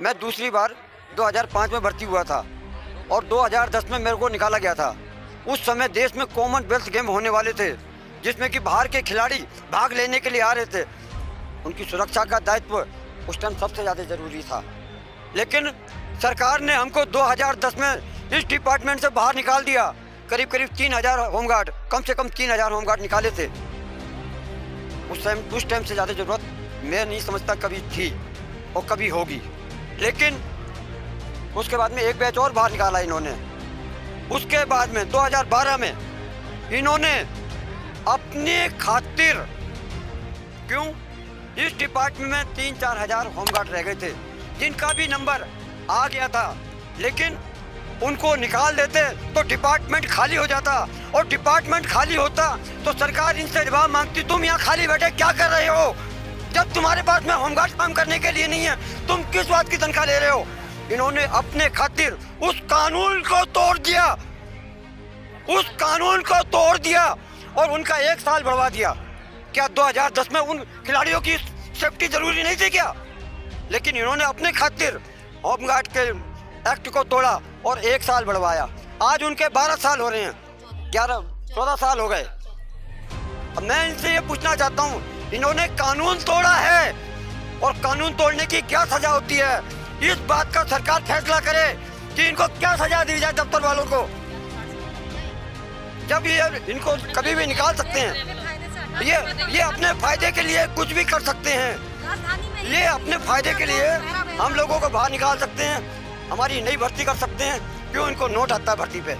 मैं दूसरी बार 2005 में भर्ती हुआ था और 2010 में मेरे को निकाला गया था। उस समय देश में कॉमनवेल्थ गेम होने वाले थे, जिसमें कि बाहर के खिलाड़ी भाग लेने के लिए आ रहे थे। उनकी सुरक्षा का दायित्व उस टाइम सबसे ज़्यादा ज़रूरी था। लेकिन सरकार ने हमको 2010 में इस डिपार्टमेंट से बाहर निकाल दिया। करीब करीब तीन हज़ार होमगार्ड, कम से कम तीन हज़ार होमगार्ड निकाले थे। उस टाइम उस टाइम से ज़्यादा ज़रूरत मैं नहीं समझता कभी थी और कभी होगी। लेकिन उसके बाद में एक बैच और बाहर निकाला इन्होंने। उसके बाद में 2012 में, इन्होंने अपने खातिर, क्यों? इस डिपार्टमेंट में तीन चार हज़ार होमगार्ड रह गए थे, जिनका भी नंबर आ गया था, लेकिन उनको निकाल देते तो डिपार्टमेंट खाली हो जाता, और डिपार्टमेंट खाली होता तो सरकार इनसे जवाब मांगती, तुम यहाँ खाली बैठे क्या कर रहे हो? तुम्हारे पास में होमगार्ड काम करने के लिए नहीं है। तुम किस बात की तनख्वाह ले रहे हो? इन्होंने अपने खातिर उस कानून को तोड़ दिया। उस कानून को तोड़ दिया और उनका एक साल बढ़वा दिया। क्या 2010 में उन खिलाड़ियों की सेफ्टी ज़रूरी नहीं थी क्या? लेकिन इन्होंने अपने खातिर होमगार्ड के एक्ट को तोड़ा और एक साल बढ़वाया। आज उनके 12 साल हो रहे हैं। ग्यारह, चौदह साल हो गए। अब मैं इनसे ये पूछना चाहता हूँ इन्होंने कानून तोड़ा है। और कानून तोड़ने की क्या सजा होती है? इस बात का सरकार फैसला करे कि इनको क्या सजा दी जाए दफ्तर वालों को। जब ये इनको कभी भी निकाल सकते हैं। ये ये अपने फ़ायदे के लिए कुछ भी कर सकते हैं। ये अपने फ़ायदे के लिए हम लोगों को बाहर निकाल सकते हैं। हमारी नई भर्ती कर सकते हैं। क्यों इनको नोट आता है भर्ती पे?